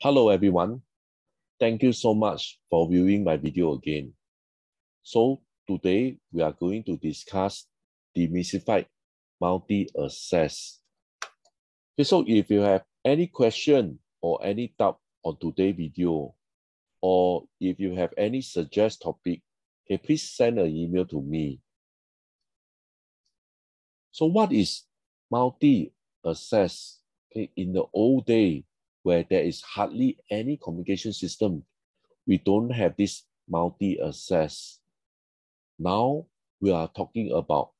Hello everyone. Thank you so much for viewing my video again. So today we are going to discuss demystified multi-access. Okay, so if you have any question or any doubt on today's video, or if you have any suggest topic, okay, please send an email to me. So what is multi-access? Okay, in the old day, where there is hardly any communication system, we don't have this multi-access. Now we are talking about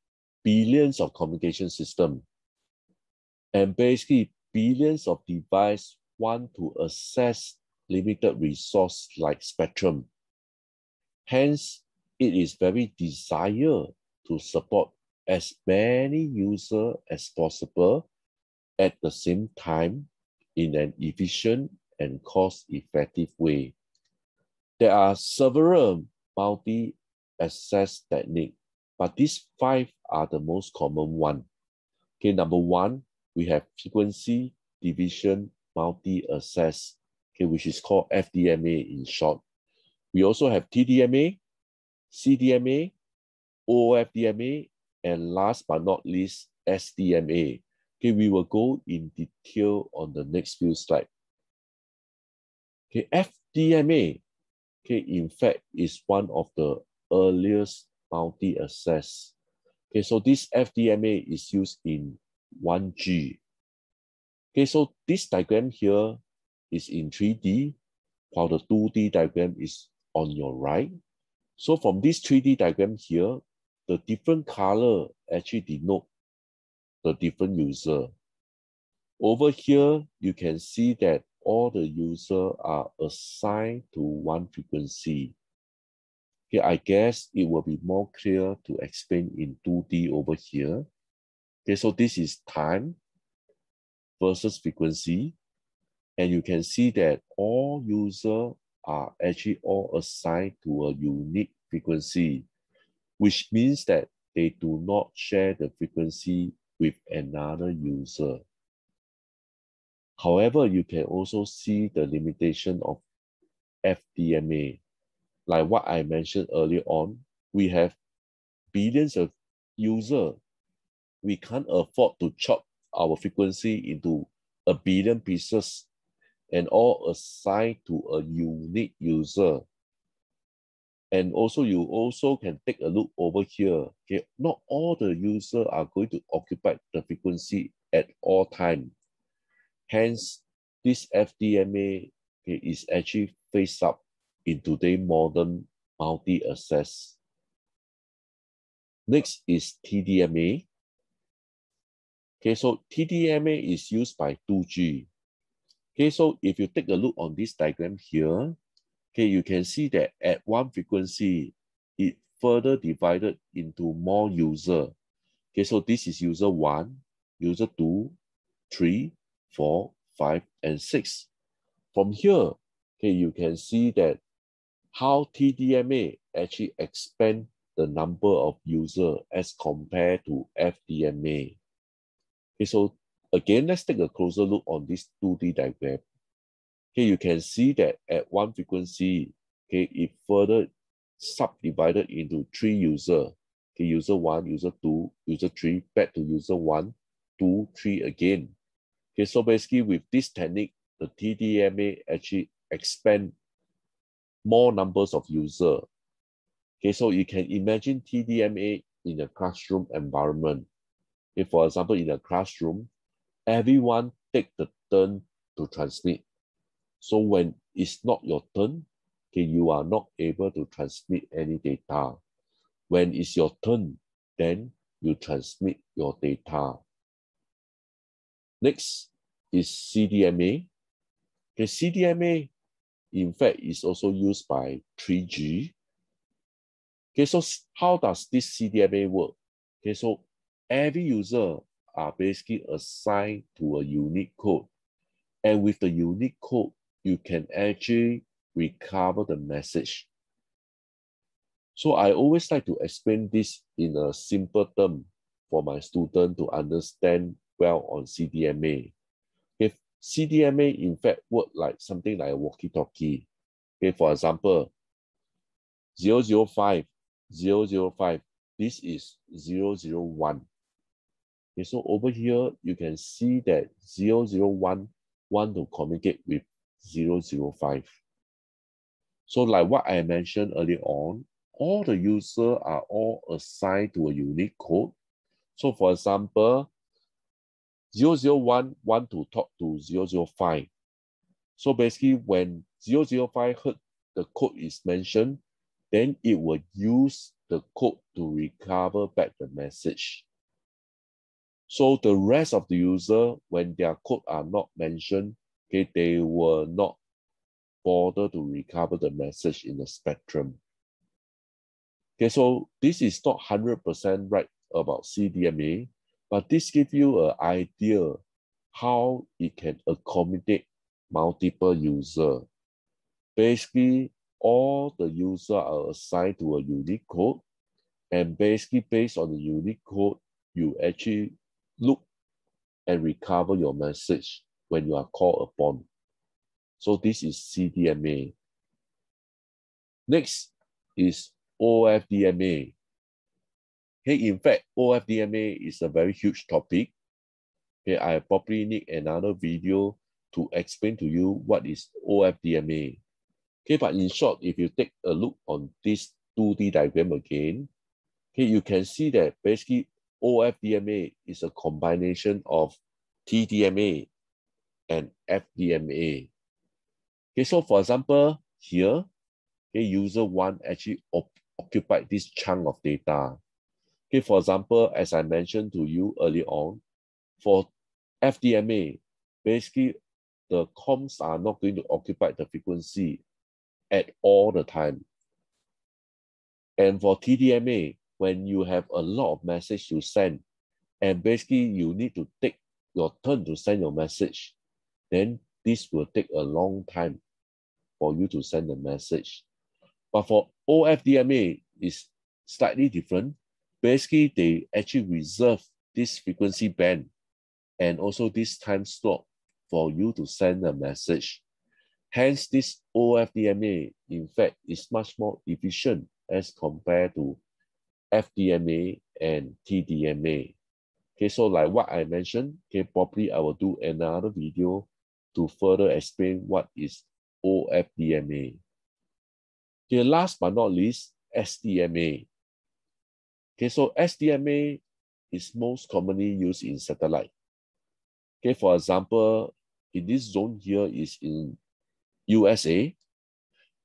billions of communication system and basically billions of devices want to access limited resource like spectrum. Hence, it is very desire to support as many users as possible at the same time in an efficient and cost-effective way. There are several multi-access techniques, but these five are the most common one. Okay, number one, we have frequency division multi-access, okay, which is called FDMA in short. We also have TDMA, CDMA, OFDMA, and last but not least, SDMA. Okay, we will go in detail on the next few slides. Okay, FDMA, okay, in fact, is one of the earliest multi-access. Okay, so this FDMA is used in 1G. Okay, so this diagram here is in 3D, while the 2D diagram is on your right. So from this 3D diagram here, the different color actually denote the different user. Over here, you can see that all the user are assigned to one frequency. Okay, I guess it will be more clear to explain in 2D over here. Okay, so this is time versus frequency. And you can see that all user are actually all assigned to a unique frequency, which means that they do not share the frequency with another user. However, you can also see the limitation of FDMA. Like what I mentioned earlier on, we have billions of users. We can't afford to chop our frequency into a billion pieces and all assigned to a unique user. And also, you also can take a look over here. Okay, not all the users are going to occupy the frequency at all time. Hence, this FDMA okay, is actually phased up in today's modern multi-access. Next is TDMA. Okay, so TDMA is used by 2G. Okay, so if you take a look on this diagram here, okay, you can see that at one frequency, it further divided into more user. Okay, so this is user one, user two, three, four, five, and six. From here, okay, you can see that how TDMA actually expand the number of user as compared to FDMA. Okay, so again, let's take a closer look on this 2D diagram. Okay, you can see that at one frequency, okay, it further subdivided into three user. Okay, user one, user two, user three, back to user one, two, three again. Okay, so basically with this technique, the TDMA actually expand more numbers of user. Okay, so you can imagine TDMA in a classroom environment. If, for example, in a classroom, everyone take the turn to transmit. So when it's not your turn, okay, you are not able to transmit any data. When it's your turn, then you transmit your data. Next is CDMA. Okay, CDMA, in fact, is also used by 3G. Okay, so how does this CDMA work? Okay, so every user are basically assigned to a unique code. And with the unique code, you can actually recover the message. So I always like to explain this in a simple term for my student to understand well on CDMA. If, CDMA in fact work like something like a walkie-talkie. Okay, for example, 005, 005, this is 001. Okay, so over here, you can see that 001 want to communicate with 005. So like what I mentioned earlier on, all the users are all assigned to a unique code. So for example, 001 want to talk to 005. So basically when 005 heard the code is mentioned, then it will use the code to recover back the message. So the rest of the user, when their code are not mentioned, okay, they will not bother to recover the message in the spectrum. Okay, so this is not 100% right about CDMA, but this gives you an idea how it can accommodate multiple user. Basically, all the user are assigned to a unique code, and basically based on the unique code, you actually look and recover your message when you are called upon. So this is CDMA. Next is OFDMA. Hey, in fact, OFDMA is a very huge topic. Okay, I probably need another video to explain to you what is OFDMA. Okay, but in short, if you take a look on this 2D diagram again, okay, you can see that basically OFDMA is a combination of TDMA and FDMA. Okay, so for example, here, okay, user one actually occupied this chunk of data. Okay, for example, as I mentioned to you early on, for FDMA, basically the comms are not going to occupy the frequency at all the time. And for TDMA, when you have a lot of message to send, and basically you need to take your turn to send your message, then this will take a long time for you to send the message. But for OFDMA, is slightly different. Basically, they actually reserve this frequency band and also this time slot for you to send a message. Hence, this OFDMA, in fact, is much more efficient as compared to FDMA and TDMA. Okay, so like what I mentioned, okay, probably I will do another video to further explain what is OFDMA. Okay, last but not least, SDMA. Okay, so SDMA is most commonly used in satellite. Okay, for example, in this zone here is in USA.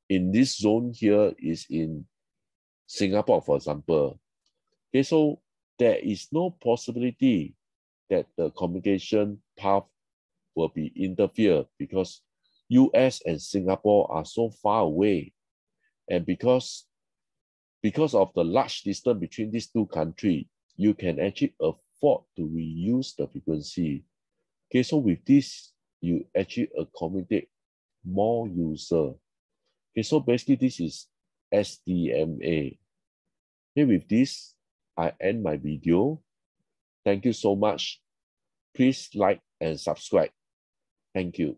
In this zone here is in Singapore, for example. Okay, so there is no possibility that the communication path will be interfered because US and Singapore are so far away. And because, because of the large distance between these two countries, you can actually afford to reuse the frequency. Okay, so with this, you actually accommodate more user. Okay, so basically this is SDMA. Okay, with this, I end my video. Thank you so much. Please like and subscribe. Thank you.